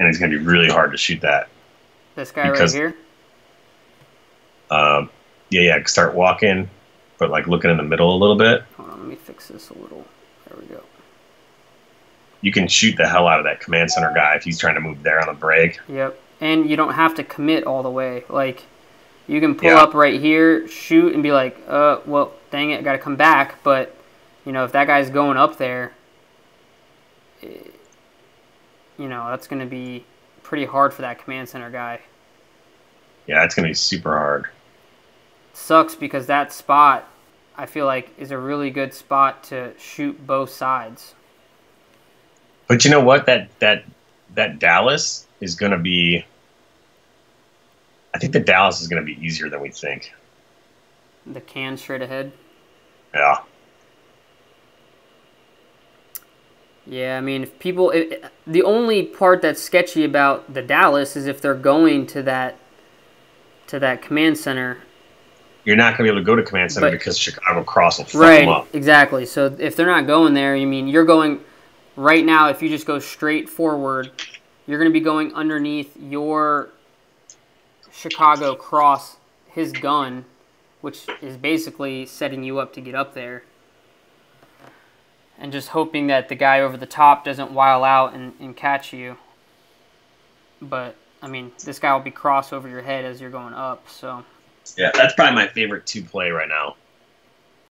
and it's going to be really hard to shoot that. This guy Because- right here. Um, yeah, yeah. Start walking, but like looking in the middle a little bit. Hold on, let me fix this a little. There we go. You can shoot the hell out of that command center guy if he's trying to move there on the break. Yep. And you don't have to commit all the way. Like, you can pull Yeah. up right here, shoot, and be like, uh, well, dang it, I got to come back. But, you know, if that guy's going up there, eh, you know, that's going to be pretty hard for that command center guy. Yeah, it's going to be super hard. Sucks because that spot, I feel like, is a really good spot to shoot both sides. But you know what? That that that Dallas is going to be. I think the Dallas is going to be easier than we think. The can straight ahead. Yeah. Yeah, I mean, if people, it, the only part that's sketchy about the Dallas is if they're going to that, to that command center. You're not going to be able to go to command center But- because Chicago Cross will fuck right. them up. Exactly. So if they're not going there, you mean you're going right now. If you just go straight forward, you're going to be going underneath your Chicago cross, his gun, which is basically setting you up to get up there. And just hoping that the guy over the top doesn't while out and, and catch you. But, I mean, this guy will be cross over your head as you're going up, so. Yeah, that's probably my favorite two play right now.